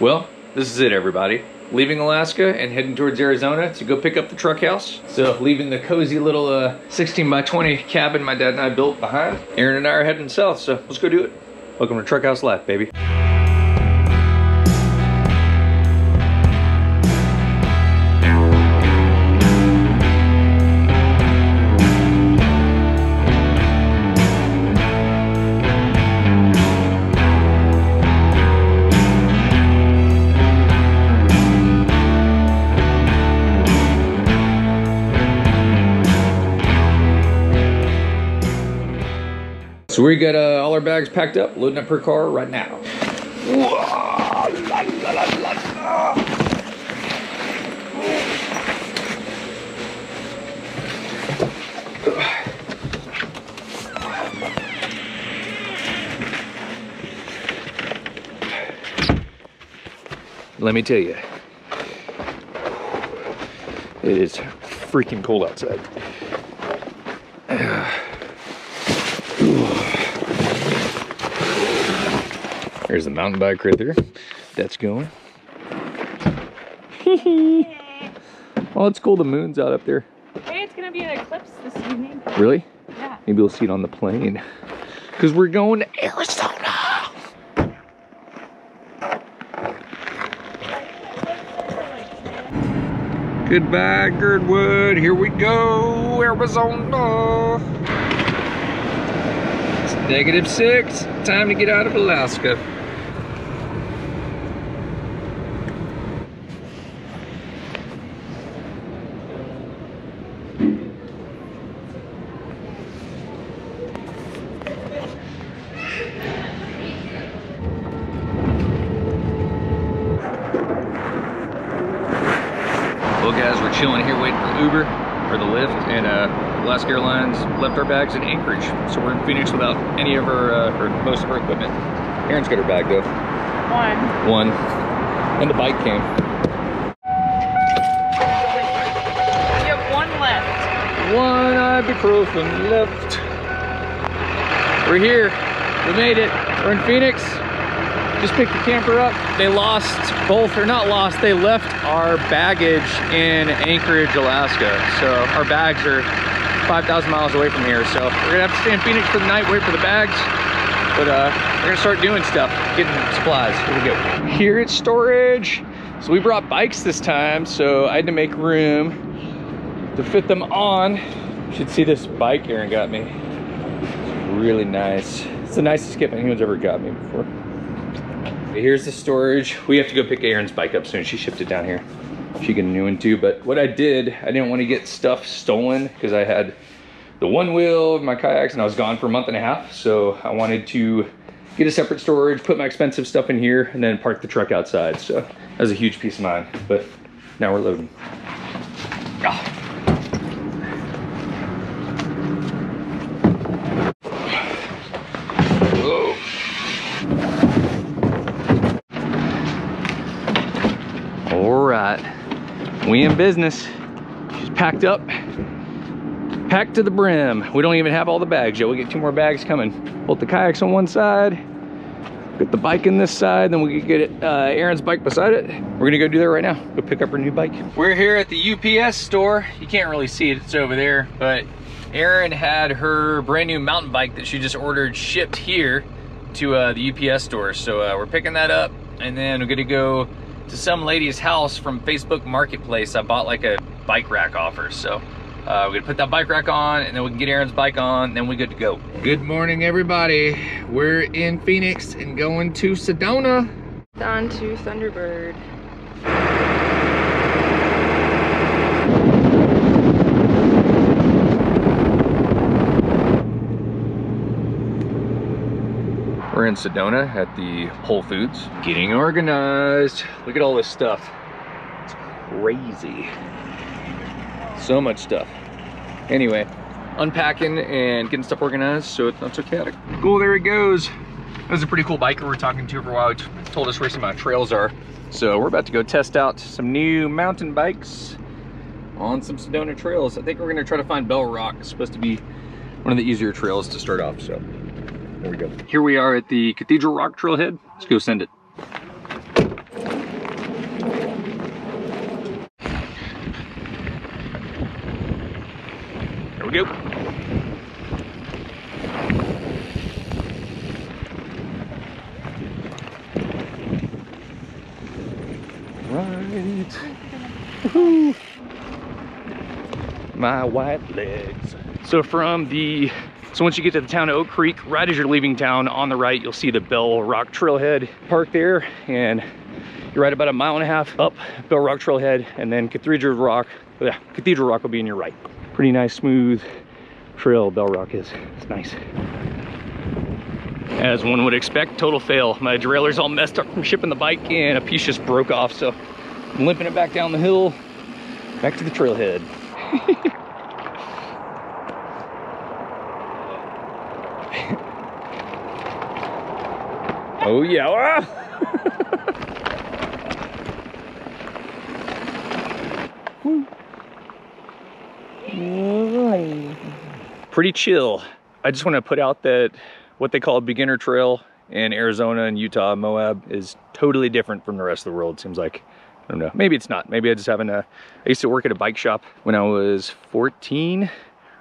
Well, this is it everybody. Leaving Alaska and heading towards Arizona to go pick up the truck house. So leaving the cozy little uh, 16 by 20 cabin my dad and I built behind. Erin and I are heading south, so let's go do it. Welcome to Truck House Life, baby. So we got uh, all our bags packed up, loading up her car right now. Let me tell you, it is freaking cold outside. There's the mountain bike right there. That's going. oh, it's cool. The moon's out up there. Hey, it's gonna be an eclipse this evening. Really? Yeah. Maybe we'll see it on the plane. Because we're going to Arizona. Goodbye, Girdwood. Here we go, Arizona. It's negative six. Time to get out of Alaska. Well, guys, we're chilling here waiting for Uber or the Lyft, and uh, Alaska Airlines left our bags in Anchorage, so we're in Phoenix without any of our uh, or most of our equipment. Erin's got her bag though, One. one, and the bike came. You have one left. One ibuprofen left. We're here. We made it. We're in Phoenix. Just picked the camper up. They lost both, or not lost, they left our baggage in Anchorage, Alaska. So our bags are 5,000 miles away from here. So we're gonna have to stay in Phoenix for the night, wait for the bags. But uh, we're gonna start doing stuff, getting supplies. Here we go. Here at storage. So we brought bikes this time, so I had to make room to fit them on. You should see this bike Erin got me. It's really nice. It's the nicest gift anyone's ever got me before. Here's the storage. We have to go pick Erin's bike up soon. She shipped it down here. She got a new one too. But what I did, I didn't want to get stuff stolen because I had the one wheel of my kayaks and I was gone for a month and a half. So I wanted to get a separate storage, put my expensive stuff in here, and then park the truck outside. So that was a huge peace of mind. But now we're loading. Ah. We in business. She's packed up, packed to the brim. We don't even have all the bags yet. We'll get two more bags coming. Put the kayaks on one side, get the bike in this side, then we can get uh, Erin's bike beside it. We're gonna go do that right now. Go pick up her new bike. We're here at the UPS store. You can't really see it, it's over there, but Erin had her brand new mountain bike that she just ordered shipped here to uh, the UPS store. So uh, we're picking that up and then we're gonna go to some lady's house from Facebook Marketplace. I bought like a bike rack offer. So uh, we're gonna put that bike rack on and then we can get Erin's bike on, then we're good to go. Good morning, everybody. We're in Phoenix and going to Sedona. On to Thunderbird. In Sedona at the Whole Foods, getting organized. Look at all this stuff. It's crazy. So much stuff. Anyway, unpacking and getting stuff organized so it's not so chaotic. Cool, there he goes. That was a pretty cool biker we were talking to for a while. He told us where some of the trails are. So we're about to go test out some new mountain bikes on some Sedona trails. I think we're gonna try to find Bell Rock. It's supposed to be one of the easier trails to start off, so there we go. Here we are at the Cathedral Rock Trailhead. Let's go send it. Here we go. Right. My white legs. So from the, so once you get to the town of Oak Creek, right as you're leaving town, on the right, you'll see the Bell Rock Trailhead park there. And you're right about a mile and a half up Bell Rock Trailhead, and then Cathedral Rock, yeah, Cathedral Rock will be in your right. Pretty nice, smooth trail Bell Rock is. It's nice. As one would expect, total fail. My derailleur's all messed up from shipping the bike and a piece just broke off. So I'm limping it back down the hill, back to the trailhead. oh yeah. Ah! Pretty chill. I just want to put out that what they call a beginner trail in Arizona and Utah, Moab is totally different from the rest of the world. Seems like, I don't know, maybe it's not. Maybe I just haven't, uh, I used to work at a bike shop when I was 14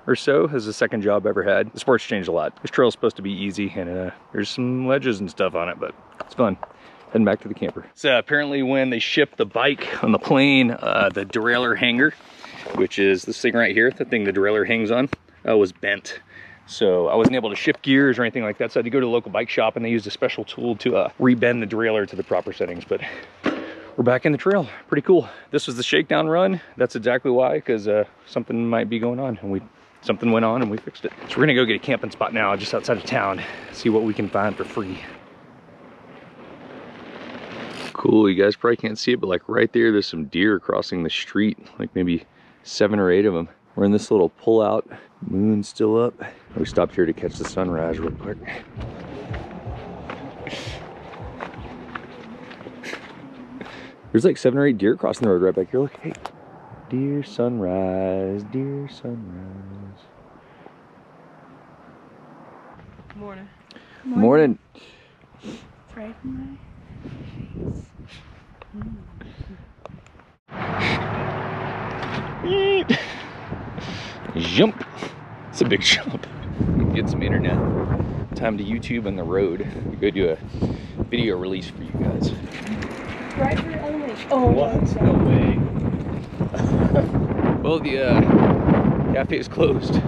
or so as the second job I ever had. The sport's changed a lot. This trail's supposed to be easy and uh, there's some ledges and stuff on it, but it's fun. Heading back to the camper. So apparently when they shipped the bike on the plane, uh, the derailleur hanger, which is this thing right here, the thing the derailleur hangs on, uh, was bent. So I wasn't able to shift gears or anything like that. So I had to go to the local bike shop and they used a special tool to uh, rebend the derailleur to the proper settings. But we're back in the trail. Pretty cool. This was the shakedown run. That's exactly why, because uh, something might be going on and we something went on and we fixed it. So we're gonna go get a camping spot now just outside of town, see what we can find for free. Cool, you guys probably can't see it, but like right there, there's some deer crossing the street, like maybe seven or eight of them. We're in this little pull out, moon still up. We stopped here to catch the sunrise real quick. There's like seven or eight deer crossing the road right back here. Look, hey, deer sunrise, deer sunrise. Morning. Morning. Right in my face. Jump. It's a big jump. Get some internet. Time to YouTube on the road. We go do a video release for you guys. Driver only. Oh, What? No way. well, the uh, cafe is closed.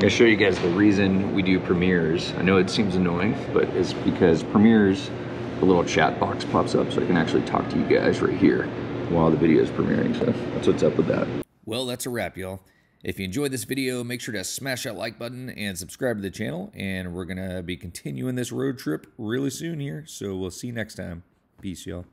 I'm gonna show you guys the reason we do premieres. I know it seems annoying, but it's because premieres, a little chat box pops up so I can actually talk to you guys right here while the video is premiering. So that's what's up with that. Well, that's a wrap, y'all. If you enjoyed this video, make sure to smash that like button and subscribe to the channel. And we're to be continuing this road trip really soon here. So we'll see you next time. Peace, y'all.